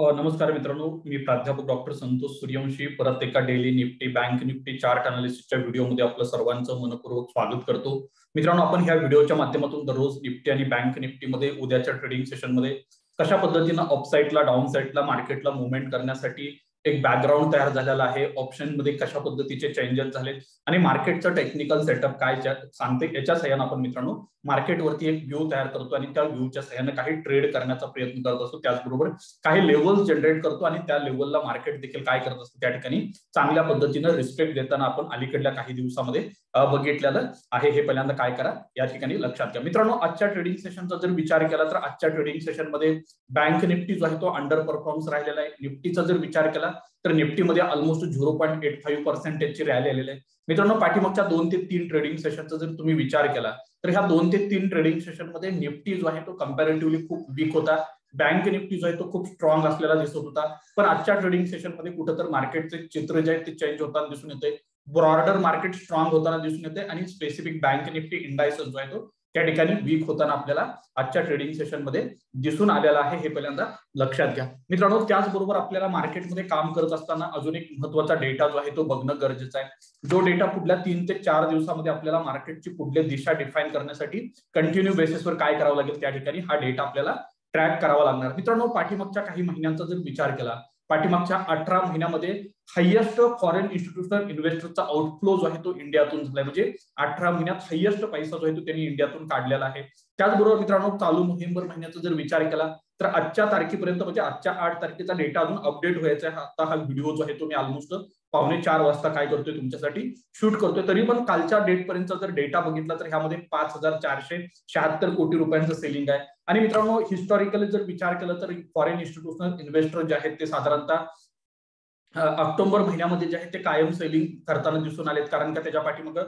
नमस्कार मित्रांनो मी प्राध्यापक डॉक्टर संतोष सूर्यवंशी. परत एका daily Nifty bank Nifty chart अनालिसिसच्या व्हिडिओमध्ये आपलं सर्वांचं मनपूर्वक स्वागत करतो. मित्रांनो आपण ह्या व्हिडिओच्या माध्यमातून दररोज निफ्टी आणि बँक निफ्टीमध्ये उद्याच्या ट्रेडिंग सेशनमध्ये कशा पद्धतीनं अपसाईडला डाऊन साईडला मार्केटला मुवमेंट करण्यासाठी एक बॅकग्राऊंड तयार झालेला आहे. ऑप्शनमध्ये कशा पद्धतीचे चेंजेस झाले आणि मार्केटचं टेक्निकल सेटअप काय सांगते. याच्या सह्यानं आपण मित्रांनो मार्केटवरती एक व्ह्यू तयार करतो आणि त्या व्ह्यूच्या सहाय्याने काही ट्रेड करण्याचा प्रयत्न करत असतो. त्याचबरोबर काही लेवल जनरेट करतो आणि त्या लेवलला मार्केट देखील काय करत असतो त्या ठिकाणी चांगल्या पद्धतीनं रिस्पेक्ट देताना आपण अलीकडल्या काही दिवसामध्ये बघितलेलं आहे हे पहिल्यांदा काय करा? या ठिकाणी लक्षात घ्या. मित्रांनो आजच्या ट्रेडिंग सेशनचा जर विचार केला तर आजच्या ट्रेडिंग सेशनमध्ये बँक निफ्टी जो आहे तो अंडर परफॉर्मन्स राहिलेला आहे. निफ्टीचा जर विचार केला तर निफ्टीमध्ये almost zero point eight five पर्सेंटेजची rally आलेली आहे. मित्रांनो पाठीमागच्या दोन ते तीन ट्रेडिंग सेशनचा जर तुम्ही विचार केला तर ह्या दोन ते तीन ट्रेडिंग सेशनमध्ये निफ्टी जो आहे तो कम्पॅरेटिव्हली खूप वीक होता. बँक निफ्टी जो आहे तो खूप स्ट्रॉंग असलेला दिसत होता. पण आजच्या ट्रेडिंग सेशनमध्ये कुठं तर मार्केटचे चित्र जे आहे ते चेंज होताना दिसून येते ब्रॉडर मार्केट स्ट्रॉंग होताना दिसून येते आणि स्पेसिफिक बँक निफ्टी इंडायसेस जो आहे तो त्या ठिकाणी वीक होताना आपल्याला आजच्या ट्रेडिंग सेशनमध्ये दिसून आलेला आहे. हे पहिल्यांदा लक्षात घ्या. मित्रांनो त्याचबरोबर आपल्याला मार्केटमध्ये काम करत असताना अजून एक महत्त्वाचा डेटा जो आहे तो बघणं गरजेचं आहे. जो डेटा पुढल्या तीन ते चार दिवसामध्ये आपल्याला मार्केटची पुढली दिशा डिफाईन करण्यासाठी कंटिन्यू बेसिसवर काय करावं लागेल त्या ठिकाणी हा डेटा आपल्याला ट्रॅक करावा लागणार. मित्रांनो पाठीमागच्या काही महिन्यांचा जर विचार केला पाठीमागच्या अठरा महिन्यामध्ये हायेस्ट फॉरेन इन्स्टिट्यूशनल इन्व्हेस्टरचा आउटफ्लो जो आहे तो इंडियातून झालाय. म्हणजे अठरा महिन्यात हायेस्ट पैसा जो आहे तो त्यांनी इंडियातून काढलेला आहे. त्याचबरोबर मित्रांनो चालू नोव्हेंबर महिन्याचा जर विचार केला तर आजच्या तारखेपर्यंत म्हणजे आजच्या आठ तारखेचा डेटा अजून अपडेट व्हायचा आहे. आता हा व्हिडिओ जो आहे तो मी ऑलमोस्ट पावणे चार वाजता काय करतोय तुमच्यासाठी शूट करतोय. तरी पण कालच्या डेट पर्यंत जर डेटा बघितला तर ह्यामध्ये पाच हजार चारशे शहात्तर कोटी रुपयांचं सेलिंग आहे. आणि मित्रांनो हिस्टॉरिकली जर विचार केला तर फॉरेन इन्स्टिट्यूशनल इन्व्हेस्टर जे आहेत ते साधारणतः ऑक्टोबर महिन्यामध्ये जे आहेत ते कायम सेलिंग करताना दिसून आलेत. कारण का त्याच्या पाठीमाग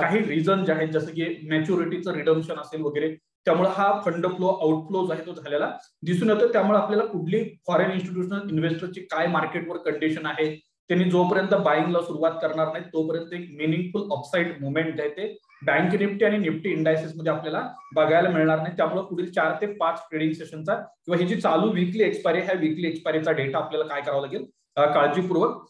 काही रिझन जे आहेत जसं की मॅच्युरिटीचं रिडम्शन असेल वगैरे त्यामुळे हा फंड फ्लो आउटफ्लो जो आहे तो झालेला दिसून येतो त्यामुळे आपल्याला कुठली फॉरेन इन्स्टिट्यूशनल इन्व्हेस्टरची काय मार्केटवर कंडिशन आहे त्यांनी जोपर्यंत बाईंगला सुरुवात करणार नाही तोपर्यंत एक मिनिंगफुल अपसाईड मुवमेंट जे आहे ते बँक निफ्टी आणि निफ्टी इंडायसेस मध्ये आपल्याला बघायला मिळणार नाही. त्यामुळे पुढील चार ते पाच ट्रेडिंग सेशनचा किंवा ही जी चालू विकली एक्सपायरी ह्या विकली एक्सपायरीचा डेटा आपल्याला काय करावा लागेल काळजीपूर्वक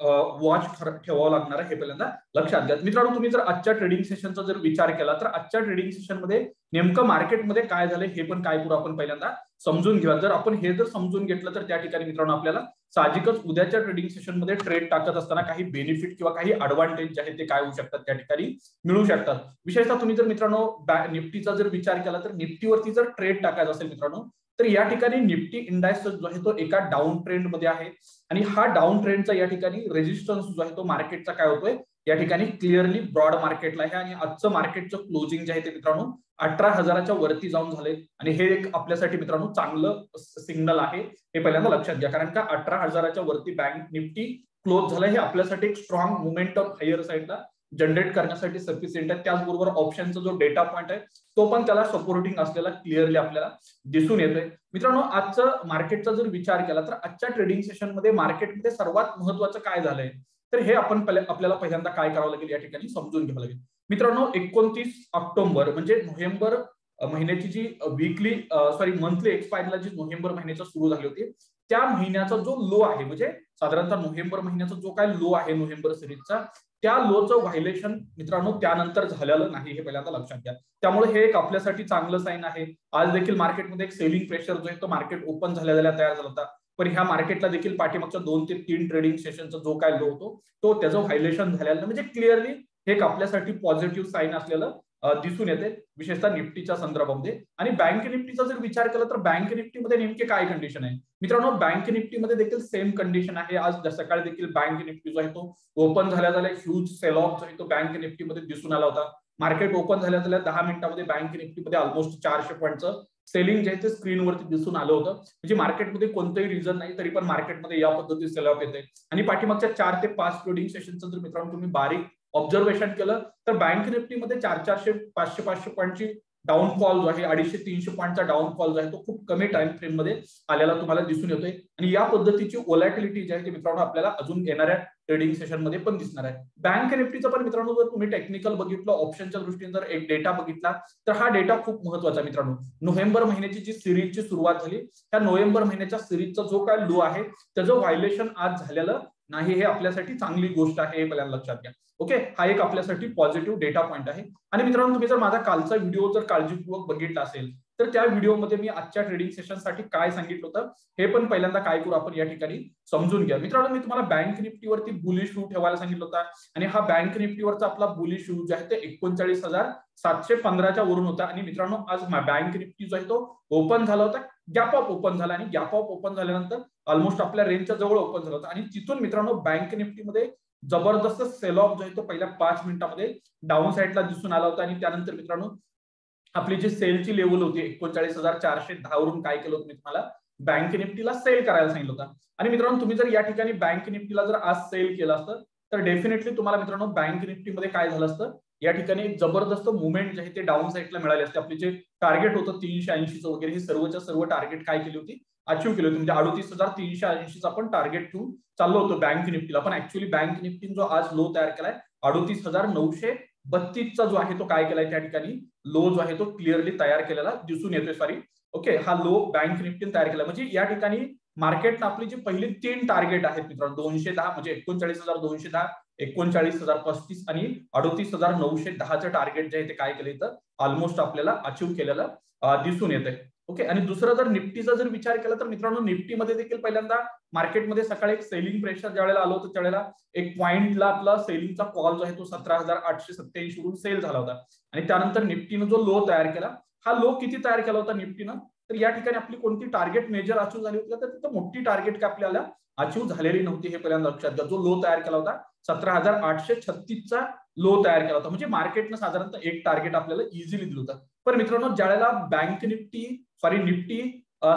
वॉच ठेवावं लागणार आहे हे पहिल्यांदा लक्षात घ्या. मित्रांनो तुम्ही जर आजच्या ट्रेडिंग सेशनचा जर विचार केला तर आजच्या ट्रेडिंग सेशनमध्ये नेमकं मार्केटमध्ये काय झालं हे पण काय करू आपण पहिल्यांदा समजून घेऊया. जर आपण हे जर समजून घेतलं तर त्या ठिकाणी मित्रांनो आपल्याला साहजिकच उद्याच्या ट्रेडिंग सेशनमध्ये ट्रेड टाकत असताना काही बेनिफिट किंवा काही अडव्हान्टेज जे आहेत ते काय होऊ शकतात त्या ठिकाणी मिळू शकतात. विशेषतः तुम्ही जर मित्रांनो निफ्टीचा जर विचार केला तर निफ्टीवरती जर ट्रेड टाकायचा असेल मित्रांनो तर या ठिकाणी निफ्टी इंडायस जो आहे तो एका डाऊन ट्रेंडमध्ये आहे. आणि हा डाऊन ट्रेंडचा या ठिकाणी रेजिस्टन्स जो आहे तो मार्केटचा काय होतोय? या ठिकाणी क्लिअरली ब्रॉड मार्केटला आहे. आणि आजचं मार्केटचं क्लोजिंग जे आहे ते मित्रांनो अठरा हजाराच्या वरती जाऊन झाले आणि हे एक आपल्यासाठी मित्रांनो चांगलं सिग्नल आहे. हे पहिल्यांदा लक्षात घ्या. कारण का अठरा हजाराच्या वरती बँक निफ्टी क्लोज झालं हे आपल्यासाठी एक स्ट्रॉंग मुवमेंट ऑफ हायर साईडला जनरेट करण्यासाठी सफिशियंट आहे. त्याचबरोबर ऑप्शनचा जो डेटा पॉईंट आहे तो पण त्याला सपोर्टिंग असलेला क्लिअरली आपल्याला दिसून येतोय. मित्रांनो आजचं मार्केटचा जर विचार केला तर आजच्या ट्रेडिंग सेशनमध्ये मार्केटमध्ये सर्वात महत्वाचं काय झालंय? तर हे आपण आपल्याला पहिल्यांदा काय करावं लागेल या ठिकाणी समजून घ्यावं लागेल. मित्रांनो एकोणतीस ऑक्टोबर म्हणजे नोव्हेंबर महिन्याची जी वीकली सॉरी मंथली एक्सपायरीला जी नोव्हेंबर महिन्याचा सुरू झाली होती त्या महिन्याचा जो लो आहे म्हणजे साधारणतः नोव्हेंबर महिन्याचा जो काय लो आहे नोव्हेंबर सिरीजचा त्या लोचं व्हायलेशन मित्रांनो त्यानंतर झालेलं नाही हे पहिल्यांदा लक्षात घ्या. त्यामुळे हे एक आपल्यासाठी चांगलं साईन आहे. आज देखील मार्केटमध्ये एक सेलिंग प्रेशर जो आहे तो मार्केट ओपन झालेला तयार झाला होता. पण ह्या मार्केटला देखील पाठीमागच्या दोन ते तीन ट्रेडिंग सेशनचा जो काय लो होतो तो त्याचं व्हायलेशन झालेलं म्हणजे क्लिअरली हे एक आपल्यासाठी पॉझिटिव्ह साईन असलेलं दिसून येते. विशेषतः निफ्टीच्या संदर्भामध्ये. आणि बँक निफ्टीचा जर विचार केला तर बँक निफ्टीमध्ये नेमके काय कंडिशन आहे? मित्रांनो बँक निफ्टीमध्ये देखील सेम कंडिशन आहे. आज सकाळी देखील बँक निफ्टी जो आहे तो ओपन झाल्या झाल्या ह्यूज सेल ऑफ जो आहे तो बँक निफ्टीमध्ये दिसून आला होता. मार्केट ओपन झाल्या झाल्या दहा मिनिटांमध्ये बँक निफ्टीमध्ये ऑलमोस्ट चारशे पॉईंटचं सेलिंग जे आहे ते स्क्रीनवरती दिसून आलं होतं. म्हणजे मार्केटमध्ये कोणतंही रिझन नाही तरी पण मार्केटमध्ये या पद्धतीने सेल ऑफ येते आणि पाठीमागच्या चार ते पाच ट्रेडिंग सेशनचं जर मित्रांनो तुम्ही बारीक ऑब्झर्वेशन केलं तर बँक निफ्टीमध्ये चार चारशे पाचशे पाचशे पॉईंटची डाऊनफॉल जो आहे अडीचशे तीनशे पॉईंटचा डाऊनफॉल जो आहे तो खूप कमी टाइम फ्रेममध्ये आलेला तुम्हाला दिसून येतोय. आणि या पद्धतीची ओलॅटिलिटी जी आहे ती मित्रांनो आपल्याला अजून येणाऱ्या ट्रेडिंग सेशनमध्ये पण दिसणार आहे. बँक निफ्टीचं पण मित्रांनो जर तुम्ही टेक्निकल बघितलं ऑप्शनच्या दृष्टीने जर एक डेटा बघितला तर हा डेटा खूप महत्त्वाचा मित्रांनो. नोव्हेंबर महिन्याची जी सिरीजची सुरुवात झाली त्या नोव्हेंबर महिन्याच्या सिरीजचा जो काय लो आहे त्याचं व्हायलेशन आज झालेलं नाही हे आपल्यासाठी चांगली गोष्ट आहे हे पहिल्यांदा लक्षात घ्या. ओके? हा एक आपल्यासाठी पॉझिटिव्ह डेटा पॉईंट आहे. आणि मित्रांनो तुम्ही जर माझा कालचा व्हिडिओ जर काळजीपूर्वक बघितला असेल तर त्या व्हिडिओमध्ये मी आजच्या ट्रेडिंग सेशनसाठी काय सांगितलं होतं हे पण पहिल्यांदा काय करू आपण या ठिकाणी समजून घ्या. मित्रांनो मी तुम्हाला बँक निफ्टीवरती बुलिश शू ठेवायला सांगितलं होता. आणि हा बँक निफ्टीवरचा आपला बुलिश शू जो आहे ते एकोणचाळीस हजार सातशे पंधराच्या वरून होता. आणि मित्रांनो आज बँक निफ्टी जो आहे तो ओपन झाला होता. गॅप ऑफ ओपन झाला आणि गॅप ऑफ ओपन झाल्यानंतर ऑलमोस्ट आपल्या रेंजच्या जवळ ओपन झाला होता. आणि तिथून मित्रांनो बँक निफ्टीमध्ये जबरदस्त सेल ऑफ जो आहे तो पहिल्या पाच मिनिटामध्ये डाऊन साईडला दिसून आला होता. आणि त्यानंतर मित्रांनो आपली जी सेलची लेवल होती एकोणचाळीस हजार चारशे दहावरून काय केलं होतं मी तुम्हाला? बँक निफ्टीला सेल करायला सांगितलं होतं. आणि मित्रांनो तुम्ही जर या ठिकाणी बँक निफ्टीला जर आज सेल केलं असतं तर डेफिनेटली तुम्हाला मित्रांनो बँक निफ्टीमध्ये काय झालं असतं? या ठिकाणी एक जबरदस्त मुवमेंट जे आहे ते डाऊन साईडला मिळाले असते. आपले जे टार्गेट होतं तीनशे ऐंशीचं वगैरे हे सर्वच्या सर्व टार्गेट काय केली होती? अचीव्ह केलं म्हणजे अडोतीस हजार तीनशे ऐंशीचा आपण टार्गेट ठेवून चाललो होतो बँक निफ्टीला. पण ऍक्च्युली बँक निफ्टीन जो आज लो तयार केलाय अडोतीस हजार नऊशे बत्तीसचा जो आहे तो काय केलाय त्या ठिकाणी? लो जो आहे तो क्लिअरली तयार केलेला दिसून येतोय. सॉरी ओके हा लो बँक निफ्टीन तयार केला म्हणजे या ठिकाणी मार्केटनं आपली जी पहिली तीन टार्गेट आहेत मित्रांनो दोनशे दहा म्हणजे एकोणचाळीस हजार दोनशे दहा एकोणचाळीस हजार पस्तीस आणि अडोतीस हजार नऊशे दहाचं टार्गेट जे आहे ते काय केलं इथं? ऑलमोस्ट आपल्याला अचीव्ह केलेलं दिसून येतंय. ओके आणि दुसरं जर निफ्टीचा जर विचार केला तर मित्रांनो निफ्टीमध्ये देखील पहिल्यांदा मार्केटमध्ये सकाळी एक सेलिंग प्रेशर ज्या वेळेला आलो होतं त्यावेळेला एक पॉईंटला आपला सेलिंगचा कॉल जो आहे तो सतरा हजार आठशे सत्याऐंशी वरून सेल झाला होता. आणि त्यानंतर निफ्टीनं जो लो तयार केला हा लो किती तयार केला होता निफ्टीनं? तर या ठिकाणी आपली कोणती टार्गेट मेजर अचीव झाली होती तर तिथं मोठी टार्गेट काय आपल्याला अचीव झालेली नव्हती हे पहिल्यांदा लक्षात घ्या. जो लो तयार केला होता सतरा हजार आठशे छत्तीसचा लो तयार केला होता. म्हणजे मार्केटनं साधारणतः एक टार्गेट आपल्याला इझिली दिलं होतं. पण मित्रांनो ज्यावेळेला बँक निफ्टी सॉरी निफ्टी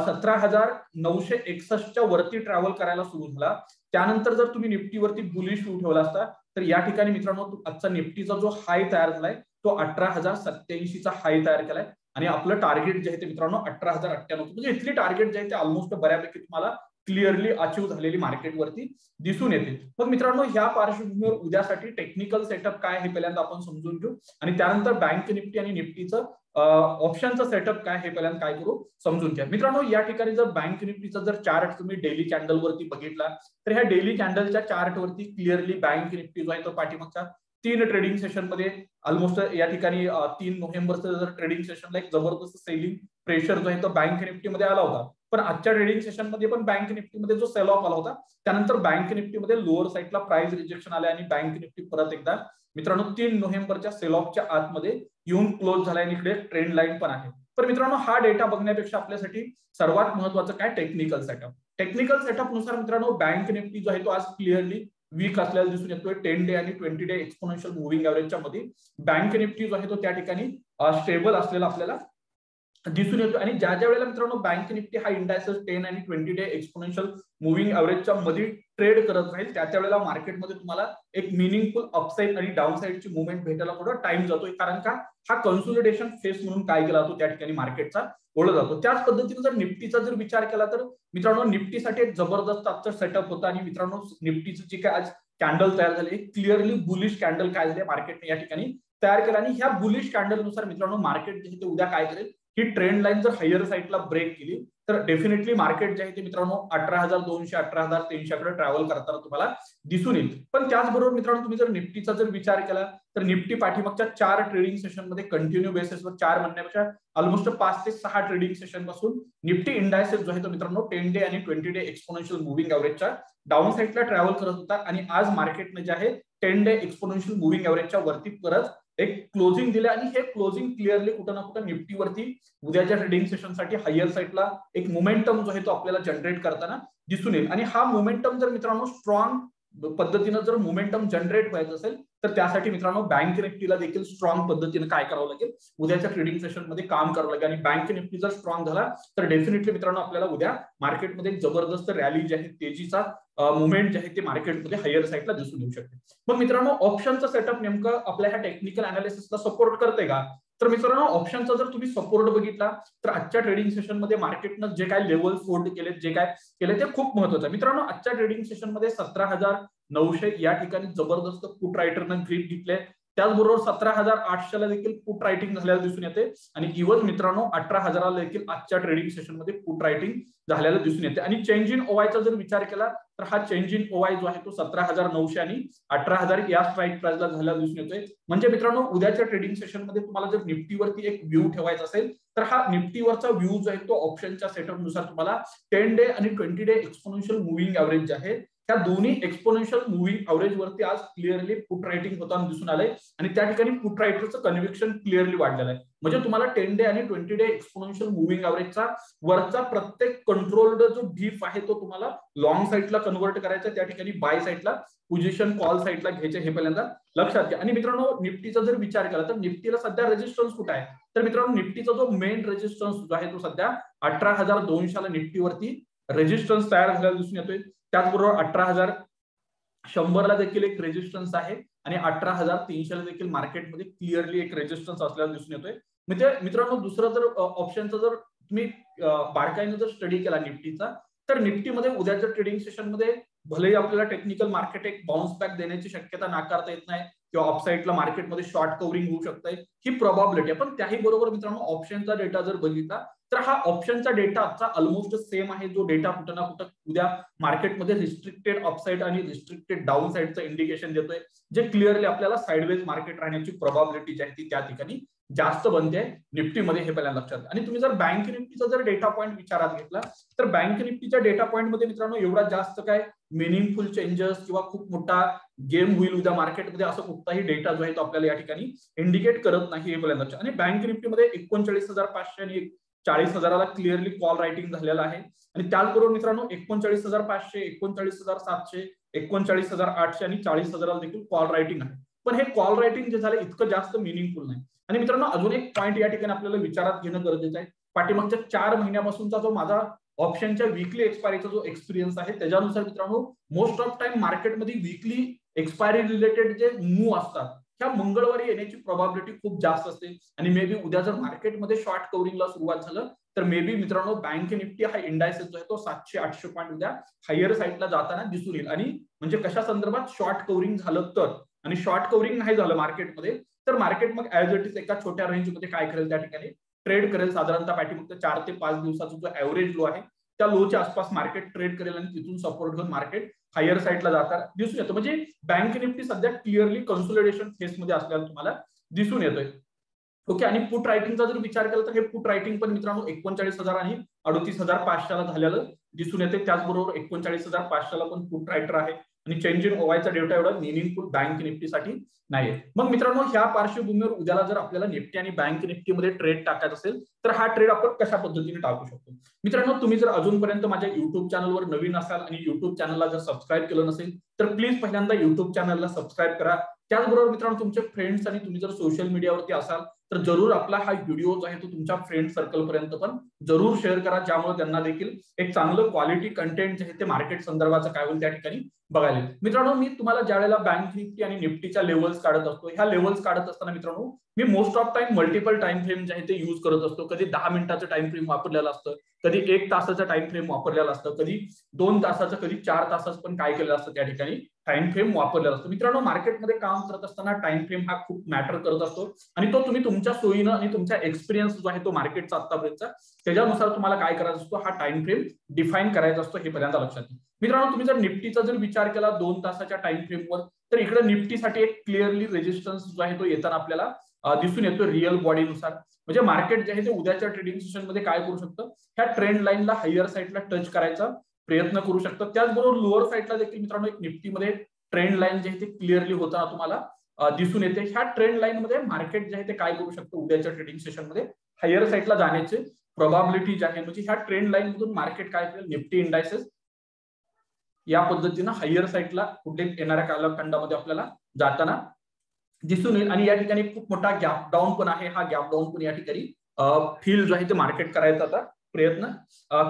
सतरा हजार नऊशे एकसष्टच्या वरती ट्रॅव्हल करायला सुरू झाला त्यानंतर जर तुम्ही निफ्टीवरती बुलिश शू ठेवला असता तर या ठिकाणी मित्रांनो आजचा निफ्टीचा जो हाय तयार झालाय तो अठरा हजार सत्याऐंशीचा हाय तयार केलाय. आणि आपलं टार्गेट जे आहे ते मित्रांनो अठरा हजार अठ्ठ्याण्णव. म्हणजे इथली टार्गेट जे आहे ते ऑलमोस्ट बऱ्यापैकी तुम्हाला क्लिअरली अचीव झालेली मार्केटवरती दिसून येते. मग मित्रांनो ह्या पार्श्वभूमीवर उद्यासाठी टेक्निकल सेटअप काय हे पहिल्यांदा आपण समजून घेऊ. आणि त्यानंतर बँक निफ्टी आणि निफ्टीचं ऑप्शनचं सेटअप काय हे पहिल्यांदा काय करू? समजून घ्या. मित्रांनो या ठिकाणी जर बँक निफ्टीचा जर चार्ट तुम्ही डेली कॅन्डलवरती बघितला तर ह्या डेली कॅन्डलच्या चार्टवरती क्लिअरली बँक निफ्टी जो आहे तो पाठीमागच्या तीन ट्रेडिंग सेशनमध्ये ऑलमोस्ट या ठिकाणी तीन नोव्हेंबरचं जर ट्रेडिंग सेशनला एक जबरदस्त सेलिंग प्रेशर जो आहे तो बँक निफ्टीमध्ये आला होता. पण आजच्या ट्रेडिंग सेशनमध्ये पण बँक निफ्टीमध्ये जो सेल ऑफ आला होता त्यानंतर बँक निफ्टीमध्ये लोअर साईडला प्राइस रिजेक्शन आले आणि बँक निफ्टी परत एकदा मित्रांनो तीन नोव्हेंबरच्या सेल ऑफच्या आतमध्ये येऊन क्लोज झाला आणि इकडे ट्रेंड लाईन पण आहे. तर मित्रांनो हा डेटा बघण्यापेक्षा आपल्यासाठी सर्वात महत्वाचं काय? टेक्निकल सेटअप टेक्निकल सेटअपनुसार मित्रांनो बँक निफ्टी जो आहे तो आज क्लिअरली वीक असल्याला दिसून येतोय. टेन डे आणि ट्वेंटी डे एक्सपोनेन्शियल मुव्हिंग एव्हरेजच्या मध्ये बँक निफ्टी जो आहे तो त्या ठिकाणी स्टेबल असलेला आपल्याला दिसून येतो. आणि ज्या ज्या वेळेला मित्रांनो बँक निफ्टी हा इंडायसेस टेन आणि ट्वेंटी डे एक्सपोनेन्शियल मुव्हिंग ऍव्हरेजच्या मध्ये ट्रेड करत राहील त्या वेळेला मार्केटमध्ये तुम्हाला एक मिनिंगफुल अपसाईड आणि डाऊन साईडची मुवमेंट भेटायला थोडा टाइम जातो कारण का? हा कन्सोलिडेशन फेस म्हणून काय केला जातो? त्या ठिकाणी मार्केटचा ओळख जातो. त्याच पद्धतीने जर निफ्टीचा जर विचार केला तर मित्रांनो निफ्टीसाठी एक जबरदस्त आजचा सेटअप होता आणि मित्रांनो निफ्टीचं जे काय आज कॅन्डल तयार झाले क्लिअरली बुलिश कॅन्डल काय झाले? मार्केटने या ठिकाणी तयार केला. आणि ह्या बुलिश कॅन्डलनुसार मित्रांनो मार्केट जे ते उद्या काय करेल? ही ट्रेंड लाईन जर हायर साईडला ब्रेक केली तर डेफिनेटली मार्केट जे आहे ते मित्रांनो अठरा हजार दोनशे अठरा हजार तीनशेकडे ट्रॅव्हल करताना तुम्हाला दिसून येईल. पण त्याचबरोबर मित्रांनो तुम्ही जर निफ्टीचा जर विचार केला तर निफ्टी पाठीमागच्या चार ट्रेडिंग सेशनमध्ये कंटिन्यू बेसिसवर चार म्हणण्यापेक्षा ऑलमोस्ट पाच ते सहा ट्रेडिंग सेशनपासून निफ्टी इंडायसेस जो आहे तो मित्रांनो टेन डे आणि ट्वेंटी डे एक्सपोनेन्शियल मुव्हिंग एव्हरेजच्या डाऊन साईडला ट्रॅव्हल करत होता. आणि आज मार्केटने जे आहे टेन डे एक्सपोनेन्शियल मुव्हिंग एव्हरेजच्या वरती परत एक क्लोजिंग दिले आणि हे क्लोजिंग क्लिअरली कुठं ना कुठं निफ्टीवरती उद्याच्या ट्रेडिंग सेशनसाठी हायर साईडला एक मोमेंटम जो आहे तो आपल्याला जनरेट करताना दिसून येईल. आणि हा मोमेंटम जर मित्रांनो स्ट्रॉंग पद्धतीनं जर मोमेंटम जनरेट व्हायचं असेल तर त्यासाठी मित्रांनो बँक निफ्टीला देखील स्ट्रॉंग पद्धतीने काय करावं लागेल? उद्याच्या ट्रेडिंग सेशनमध्ये काम करावं लागेल. आणि बँक निफ्टी जर स्ट्रॉंग झाला तर डेफिनेटली मित्रांनो आपल्याला उद्या मार्केटमध्ये जबरदस्त रॅली जी आहे तेजीचा मुवमेंट जे आहे ते मार्केटमध्ये हायर साईडला दिसून येऊ शकते. मग मित्रांनो ऑप्शनचं सेटअप नेमकं आपल्या ह्या टेक्निकल अनालिसिसला सपोर्ट करते का? तर मित्रांनो ऑप्शनचा जर तुम्ही सपोर्ट बघितला तर आजच्या ट्रेडिंग सेशनमध्ये मार्केटनं जे काय लेवल फोल्ड केले जे काय केले ते खूप महत्वाचं आहे. मित्रांनो आजच्या ट्रेडिंग सेशनमध्ये सतरा हजार नऊशे या ठिकाणी जबरदस्त पुट रायटरनं ग्रीप घेतले त्याचबरोबर सतरा हजार आठशेला देखील पुट रायटिंग झालेलं दिसून येते. आणि इव्हन मित्रांनो अठरा हजाराला देखील आजच्या ट्रेडिंग सेशनमध्ये पुट रायटिंग झालेलं दिसून येते. आणि चेंज इन ओवायचा जर विचार केला तर हा चेंज इन ओवाय जो आहे तो सतरा हजार नऊशे आणि अठरा हजार या स्ट्राईक प्राइसला झालेला दिसून येतोय. म्हणजे मित्रांनो उद्याच्या ट्रेडिंग सेशनमध्ये तुम्हाला जर निफ्टीवरती एक व्ह्यू ठेवायचा असेल तर हा निफ्टीवरचा व्ह्यू जो आहे तो ऑप्शनच्या सेटअपनुसार तुम्हाला टेन डे आणि twenty day exponential moving average जे आहे. त्या दोन्ही एक्सपोनेन्शियल मुव्हिंग अवरेज वरती आज क्लिअरली पुट रायटिंग होताना दिसून आलंय. आणि त्या ठिकाणी पुट रायटरचं कन्व्हिक्शन क्लिअरली वाढलेलं आहे. म्हणजे तुम्हाला टेन डे आणि ट्वेंटी डे एक्सपोनेन्शियल मुव्हिंग अवरेजचा वरचा प्रत्येक कंट्रोल्ड जो डीप आहे तो तुम्हाला लॉंग साईडला कन्व्हर्ट करायचा त्या ठिकाणी बाय साईडला पोझिशन कॉल साईडला घ्यायचे हे पहिल्यांदा लक्षात घ्या. आणि मित्रांनो निफ्टीचा जर विचार केला तर निफ्टीला सध्या रेजिस्टन्स कुठे आहे? तर मित्रांनो निफ्टीचा जो मेन रेजिस्टन्स जो आहे तो सध्या अठरा हजार दोनशेला निफ्टीवरती रेजिस्टन्स तयार झालेला दिसून येतोय. त्याचबरोबर अठरा हजार शंभरला देखील एक रेजिस्टन्स आहे आणि अठरा हजार तीनशेला देखील मार्केटमध्ये क्लिअरली एक रेजिस्टन्स असल्याला दिसून येतोय. म्हणजे मित्रांनो दुसरं जर ऑप्शनचा जर तुम्ही बारकाईने जर स्टडी केला निफ्टीचा तर निफ्टीमध्ये उद्याच्या ट्रेडिंग सेशनमध्ये भलेही आपल्याला टेक्निकल मार्केट एक बाउन्स बॅक देण्याची शक्यता नाकारता येत नाही किंवा ऑफसाईटला मार्केटमध्ये शॉर्ट कव्हरिंग होऊ शकतंय ही प्रॉबॅबिलिटी आहे. पण त्याही बरोबर मित्रांनो ऑप्शनचा डेटा जर बघितला तर हा ऑप्शनचा डेटा ऑलमोस्ट सेम आहे. जो डेटा कुठं ना कुठं उद्या मार्केटमध्ये रिस्ट्रिक्टेड अपसाईड आणि रिस्ट्रिक्टेड डाऊन साईडचं इंडिकेशन देतोय. जे क्लिअरली आपल्याला साईडवेज मार्केट राहण्याची प्रोबॅबिलिटी जी आहे ती त्या ठिकाणी जास्त बनते निफ्टीमध्ये हे पहिल्या लक्षात आणि तुम्ही जर बँक निफ्टीचा जर डेटा पॉईंट विचारात घेतला तर बँक निफ्टीच्या डेटा पॉईंटमध्ये मित्रांनो एवढा जास्त काय मिनिंगफुल चेंजेस किंवा खूप मोठा गेम होईल उद्या मार्केटमध्ये असं कुठलाही डेटा जो आहे तो आपल्याला या ठिकाणी इंडिकेट करत नाही हे पहिल्यांदा आणि बँक निफ्टीमध्ये एकोणचाळीस हजार पाचशे आणि चाळीस हजाराला क्लिअरली कॉल रायटिंग झालेला आहे. आणि त्याचबरोबर मित्रांनो एकोणचाळीस हजार पाचशे एकोणचाळीस हजार सातशे एकोणचाळीस हजार आठशे आणि चाळीस हजाराला देखील कॉल रायटिंग आहे. पण हे कॉल रायटिंग जे झालं इतकं जास्त मिनिंगफुल नाही. आणि मित्रांनो अजून एक पॉईंट या ठिकाणी आपल्याला विचारात घेणं गरजेचं आहे. पाठीमागच्या चार महिन्यापासूनचा जो माझा ऑप्शनच्या विकली एक्सपायरीचा जो एक्सपिरियन्स आहे त्याच्यानुसार मित्रांनो मोस्ट ऑफ टाइम मार्केटमध्ये वीकली एक्सपायरी रिलेटेड जे मूव असतात ह्या मंगळवारी येण्याची प्रॉबॅबिलिटी खूप जास्त असते. आणि मे बी उद्या जर मार्केटमध्ये शॉर्ट कव्हरिंगला सुरुवात झालं तर मे बी मित्रांनो बँक निफ्टी हा इंडायसेस जो आहे तो सातशे आठशे पॉईंट उद्या हायर साईडला जाताना दिसून येईल. आणि म्हणजे कशा संदर्भात शॉर्ट कव्हरिंग झालं तर आणि शॉर्ट कव्हरिंग नाही झालं मार्केटमध्ये तर मार्केट मग ऍज इट इज एका छोट्या रेंजमध्ये काय करेल त्या ठिकाणी? ट्रेड करेल साधारणतः पॅटी फक्त चार ते पाच दिवसाचा जो ऍव्हरेज लो आहे त्या लोच्या आसपास मार्केट ट्रेड करेल आणि तिथून सपोर्ट घेऊन मार्केट हायर साईडला जातात. दिसून येतं. म्हणजे बँक निफ्टी सध्या क्लिअरली कन्सोलिडेशन फेसमध्ये असल्याला तुम्हाला दिसून येतोय. ओके आणि पुट रायटिंगचा जर विचार केला तर हे पुट रायटिंग पण मित्रांनो एकोणचाळीस हजार आणि अडतीस हजार पाचशेला झालेलं दिसून येते त्याचबरोबर एकोणचाळीस हजार पाचशेला पण पुट रायटर आहे. आणि चेंज इन ओवायचा डेटा एवढा मिनिंगफुल बँक निफ्टीसाठी नाहीये. मग मित्रांनो ह्या पार्श्वभूमीवर उद्याला जर आपल्याला निफ्टी आणि बँक निफ्टीमध्ये ट्रेड टाकायचा असेल तर हा ट्रेड आपण कशा पद्धतीने टाकू शकतो? मित्रांनो तुम्ही जर अजूनपर्यंत माझ्या युट्यूब चॅनलवर नवीन असाल आणि युट्यूब चॅनलला जर सबस्क्राईब केलं नसेल तर प्लीज पहिल्यांदा युट्यूब चॅनलला सबस्क्राईब करा. त्याचबरोबर मित्रांनो तुमचे फ्रेंड्स आणि तुम्ही जर सोशल मीडियावरती असाल तर जरूर आपला हा व्हिडिओ जो आहे तो तुमच्या फ्रेंड सर्कल पर्यंत पण जरूर शेअर करा. ज्यामुळे त्यांना देखील एक चांगलं क्वालिटी कंटेंट जे आहे ते मार्केट संदर्भाचं काय होईल त्या ठिकाणी बघायला मित्रांनो मी तुम्हाला ज्या वेळेला बँक निफ्टी आणि निफ्टीच्या लेवल्स काढत असतो ह्या लेवल्स काढत असताना मित्रांनो मी most of time multiple time frame जे आहे ते युज करत असतो. कधी दहा मिनिटाचं टाइम फ्रेम वापरलेलं असतं कधी एक तासाचं टाइम फ्रेम वापरलेलं असतं कधी दोन तासाचं कधी चार तासाचं पण काय केलेलं असतं त्या ठिकाणी? टाइम फ्रेम वापरलेला असतो. मित्रांनो मार्केटमध्ये काम करत असताना टाइम फ्रेम हा खूप मॅटर करत असतो. आणि तो तुम्ही तुमच्या सोयीनं आणि तुमचा एक्सपिरियन्स जो आहे तो मार्केटचा आतापर्यंतचा त्याच्यानुसार तुम्हाला काय करायचा असतो हा टाइम फ्रेम डिफाईन करायचा असतो हे पहिल्यांदा लक्षात घ्या. मित्रांनो तुम्ही जर निफ्टीचा जर विचार केला दोन तासाच्या टाइम फ्रेमवर तर इकडे निफ्टीसाठी एक क्लिअरली रेजिस्टन्स जो आहे तो येताना आपल्याला दिसून येतो रिअल बॉडीनुसार म्हणजे मार्केट जे आहे ते उद्याच्या ट्रेडिंग सेशनमध्ये काय करू शकतं? ह्या ट्रेंड लाईनला हायर साईडला टच करायचा प्रयत्न करू शकतं. त्याचबरोबर लोअर साईडला देखील मित्रांनो एक निफ्टीमध्ये ट्रेंड लाईन जे आहे ते क्लिअरली होताना तुम्हाला दिसून येते. ह्या ट्रेंड लाईनमध्ये मार्केट जे आहे ते काय करू शकतं उद्याच्या ट्रेडिंग सेशनमध्ये हायर साईडला जाण्याचे प्रोबॅबिलिटी जे आहे म्हणजे ह्या ट्रेंड लाईन मधून मार्केट काय करेल? निफ्टी इंडायसेस या पद्धतीनं हायर साईडला कुठे येणाऱ्या कालखंडामध्ये आपल्याला जाताना दिसून येईल. आणि या ठिकाणी खूप मोठा गॅप डाऊन पण आहे. हा गॅप डाऊन पण या ठिकाणी फील जो आहे ते मार्केट करायचा आता प्रयत्न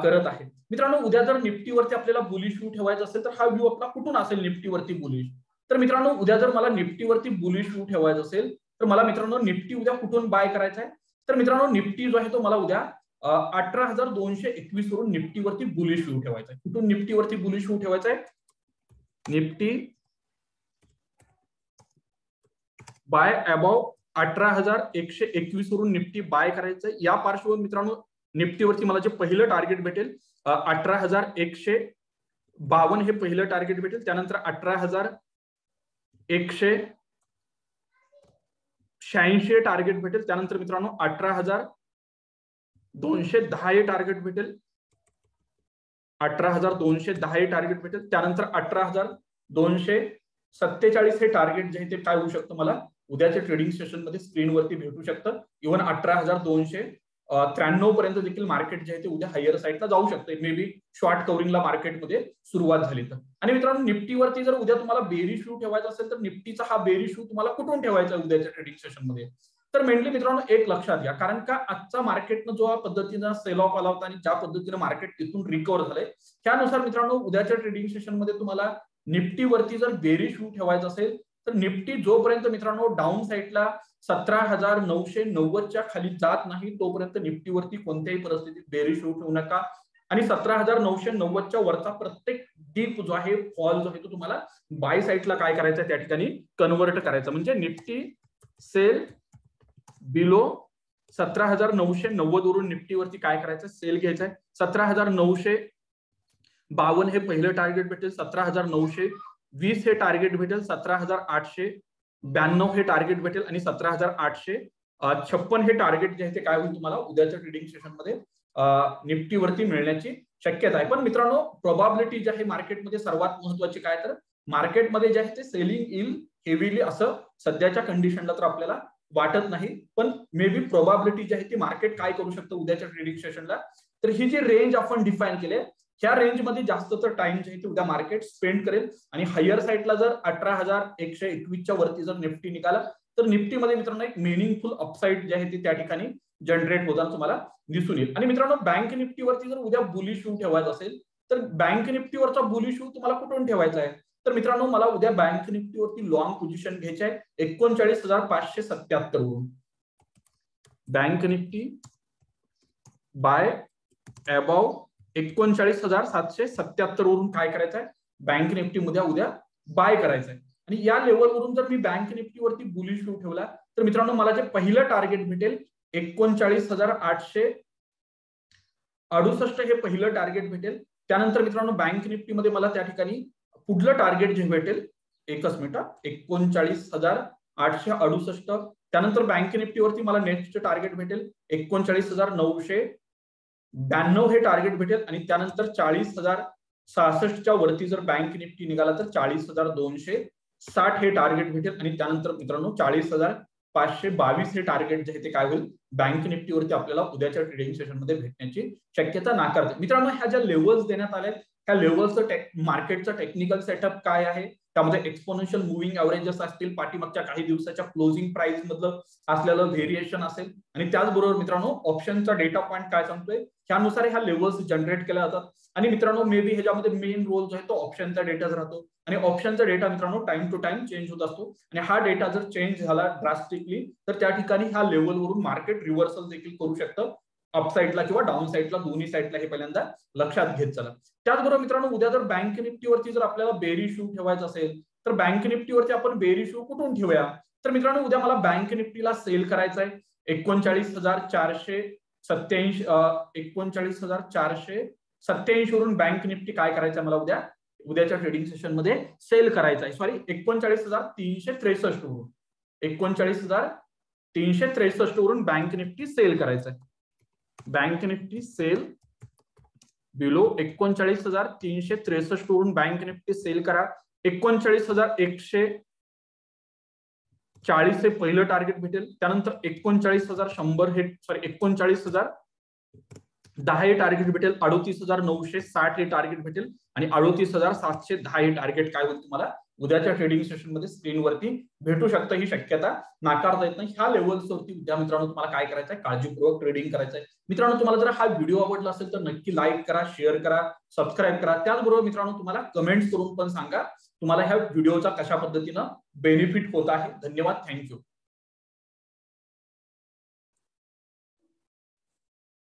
करत आहे. मित्रांनो उद्या जर निफ्टीवरती आपल्याला बुलिश व्ह्यू ठेवायचा असेल तर हा व्ह्यू आपला कुठून असेल निफ्टीवरती बुलिश तर मित्रांनो उद्या जर मला निफ्टीवरती बुलिश व्ह्यू ठेवायचा असेल तर मला मित्रांनो निफ्टी उद्या कुठून बाय करायचा आहे तर मित्रांनो निफ्टी जो आहे तो मला उद्या अठरा हजार दोनशे एकवीस वरून निफ्टीवरती बुलिश व्ह्यू ठेवायचा आहे कुठून निफ्टीवरती बुलिश व्ह्यू ठेवायचा आहे निफ्टी बाय अबाव अठरा हजार एकशे एकवीस वरून निफ्टी बाय करायचं या पार्श्वभूमीवर मित्रांनो निफ्टीवरती मला जे पहिलं टार्गेट भेटेल अठरा हजार एकशे बावन्न हे पहिलं टार्गेट भेटेल. त्यानंतर अठरा हजार एकशे शहाऐंशी टार्गेट भेटेल. त्यानंतर मित्रांनो अठरा हजार दोनशे दहा हे टार्गेट भेटेल. अठरा हजार दोनशे दहा हे टार्गेट भेटेल. त्यानंतर अठरा हजार दोनशे सत्तेचाळीस हे टार्गेट जे आहे ते काय होऊ शकतं मला? उद्याच्या ट्रेडिंग सेशनमध्ये स्क्रीनवरती भेटू शकतं. इव्हन अठरा हजार दोनशे त्र्याण्णव पर्यंत देखील मार्केट जे आहे ते उद्या हायर साईडला जाऊ शकते. मे बी शॉर्ट कव्हरिंगला मार्केटमध्ये सुरुवात झाली तर. आणि मित्रांनो निफ्टीवरती जर उद्या तुम्हाला बेरी शू ठेवायचा असेल तर निफ्टीचा हा बेरी शू तुम्हाला कुठून ठेवायचा उद्याच्या ट्रेडिंग सेशनमध्ये तर मेनली मित्रांनो एक लक्षात घ्या. कारण का आजचा मार्केटनं जो पद्धतीनं सेल ऑफ आला होता आणि ज्या पद्धतीनं मार्केट तिथून रिकव्हर झालंय त्यानुसार मित्रांनो उद्याच्या ट्रेडिंग सेशनमध्ये तुम्हाला निफ्टीवरती जर बेरी शू ठेवायचा असेल तर निफ्टी जोपर्यंत मित्रांनो डाऊन साईडला सतरा हजार नऊशे नव्वदच्या खाली जात नाही तोपर्यंत निफ्टीवरती कोणत्याही परिस्थितीत बेरी होऊ ठेवू नका. आणि सतरा हजार नऊशे नव्वदच्या वरचा प्रत्येक डीप जो आहे फॉल जो आहे तो तुम्हाला बाय साईडला काय करायचं त्या ठिकाणी कन्वर्ट करायचं. म्हणजे निफ्टी सेल बिलो सतरा हजार नऊशे नव्वद वरून निफ्टीवरती काय करायचं सेल घ्यायचंय. आहे सतरा हजार नऊशे बावन्न हे पहिलं टार्गेट भेटेल सतरा हजार नऊशे वीस हे टार्गेट भेटेल सतरा हजार आठशे ब्याण्णव हे टार्गेट भेटेल आणि सतरा हजार आठशे छप्पन हे टार्गेट जे आहे ते काय होईल तुम्हाला उद्याच्या ट्रेडिंग सेशनमध्ये निफ्टीवरती मिळण्याची शक्यता आहे. पण मित्रांनो प्रोबॅबिलिटी जी आहे मार्केटमध्ये सर्वात महत्वाची काय तर मार्केटमध्ये जे आहे ते सेलिंग येईल हेवीली असं सध्याच्या कंडिशनला तर आपल्याला वाटत नाही. पण मे बी प्रोबॅबिलिटी जी आहे ती मार्केट काय करू शकतं उद्याच्या ट्रेडिंग सेशनला तर ही जी रेंज आपण डिफाईन केली ह्या रेंजमध्ये जास्त तर टाइम जे आहे ते उद्या मार्केट स्पेंड करेल. आणि हायर साईडला जर अठरा हजार एकशे एकवीसच्या वरती जर निफ्टी निघाला तर निफ्टीमध्ये मित्रांनो एक मिनिंगफुल अपसाईड जे आहे ते त्या ठिकाणी जनरेट होताना तुम्हाला दिसून येईल. आणि मित्रांनो बँक निफ्टीवरती जर उद्या बुली शू ठेवायचा असेल तर बँक निफ्टीवरचा बुली शू तुम्हाला कुठून ठेवायचा आहे? तर मित्रांनो मला उद्या बँक निफ्टीवरती लॉंग पोझिशन घ्यायची आहे एकोणचाळीस हजार पाचशे सत्याहत्तर वरून बँक निफ्टी बाय अबाव एकोणचाळीस हजार सातशे सत्याहत्तर वरून काय करायचं आहे बँक निफ्टी मध्ये उद्या बाय करायचं आहे आणि या लेवलवरून जर मी बँक निफ्टीवरती बुलिश व्यू ठेवला तर मित्रांनो मला जे पहिलं टार्गेट भेटेल एकोणचाळीस हजार आठशे अडुसष्ट हे पहिलं टार्गेट भेटेल. त्यानंतर मित्रांनो बँक निफ्टीमध्ये मला त्या ठिकाणी पुढलं टार्गेट जे भेटेल एकच मिनिट एकोणचाळीस हजार आठशे अडुसष्ट. त्यानंतर बँक निफ्टीवरती मला नेक्स्ट टार्गेट भेटेल एकोणचाळीस हजार नऊशे ब्याण्णव हे टार्गेट भेटेल आणि त्यानंतर चाळीस हजार सहासष्टच्या वरती जर बँक निफ्टी निघाला तर चाळीस हजार दोनशे साठ हे टार्गेट भेटेल आणि त्यानंतर मित्रांनो चाळीस हजार पाचशे बावीस हे टार्गेट जे आहे ते काय होईल? बँक निफ्टीवरती आपल्याला उद्याच्या ट्रेडिंग सेशनमध्ये भेटण्याची शक्यता नाकारते. मित्रांनो ह्या ज्या लेवल्स देण्यात आल्या त्या लेवल्सचं मार्केटचं टेक्निकल सेटअप काय आहे? त्यामध्ये एक्सपोनेन्शियल मुव्हिंग ॲव्हरेजेस असतील पाठीमागच्या काही दिवसाच्या क्लोजिंग प्राइस मधलं असलेलं व्हेरिएशन असेल. आणि त्याचबरोबर मित्रांनो ऑप्शनचा डेटा पॉईंट काय सांगतोय? त्यानुसार ह्या लेवल्स जनरेट केल्या जातात. आणि मित्रांनो मे बी ह्याच्यामध्ये मेन रोल जो आहे तो ऑप्शनचा डेटाच राहतो. आणि ऑप्शनचा डेटा मित्रांनो टाइम टू टाइम चेंज होत असतो. आणि हा डेटा जर चेंज झाला ड्रास्टिकली तर त्या ठिकाणी ह्या लेवलवरून मार्केट रिव्हर्सल देखील करू शकतं. अपसाईडला किंवा डाऊन साईडला दोन्ही साईडला हे पहिल्यांदा लक्षात घेत चला. त्याचबरोबर मित्रांनो उद्या जर बँक निफ्टीवरती जर आपल्याला बेरी शू ठेवायचा असेल तर बँक निफ्टीवरती आपण बेरी शू कुठून ठेवूया? तर मित्रांनो उद्या मला बँक निफ्टीला सेल करायचं आहे एकोणचाळीस हजार चारशे सत्याऐंशी एकोणचाळीस हजार चारशे सत्याऐंशी वरून बँक निफ्टी काय करायचं मला उद्या? उद्याच्या ट्रेडिंग सेशनमध्ये सेल करायचं आहे सॉरी एकोणचाळीस हजार तीनशे त्रेसष्ट वरून. एकोणचाळीस हजार तीनशे त्रेसष्ट वरून बँक निफ्टी सेल करायचं आहे बँक निफ्टी सेल बिलो एकोणचाळीस हजार तीनशे त्रेसष्ट वरून बँक निफ्टी सेल करा. एकोणचाळीस हजार एकशे चाळीस हे पहिलं टार्गेट भेटेल. त्यानंतर एकोणचाळीस हजार शंभर हे सॉरी एकोणचाळीस हजार दहा हे टार्गेट भेटेल. अडोतीस हजार नऊशे साठ हे टार्गेट भेटेल. आणि अडोतीस हजार सातशे दहा हे टार्गेट काय होईल तुम्हाला? उद्याच्या ट्रेडिंग सेशनमध्ये स्क्रीनवरती भेटू शकतं ही शक्यता. नाकारता येत नाही. ह्या लेवल्सवरती उद्या मित्रांनो तुम्हाला काय करायचं आहे काळजीपूर्वक ट्रेडिंग करायचं आहे मित्रांनो तुम्हाला जर हा व्हिडिओ आवडला असेल तर नक्की लाईक करा शेअर करा सबस्क्राईब करा. त्याचबरोबर मित्रांनो तुम्हाला कमेंट्स करून पण सांगा तुम्हाला ह्या व्हिडिओचा कशा पद्धतीनं बेनिफिट होत आहे. धन्यवाद. थँक्यू